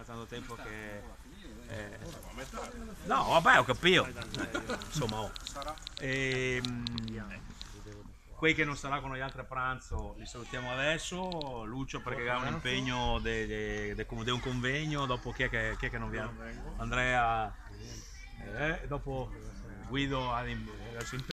è tanto tempo che... eh, No, vabbè, ho capito. Insomma, oh. E, ehm, quei che non sarà con noi altri a pranzo li salutiamo adesso. Lucio perché ha un impegno di un convegno. Dopo chi è che, chi è che non viene? Andrea. Eh, dopo Guido ha il suo impegno.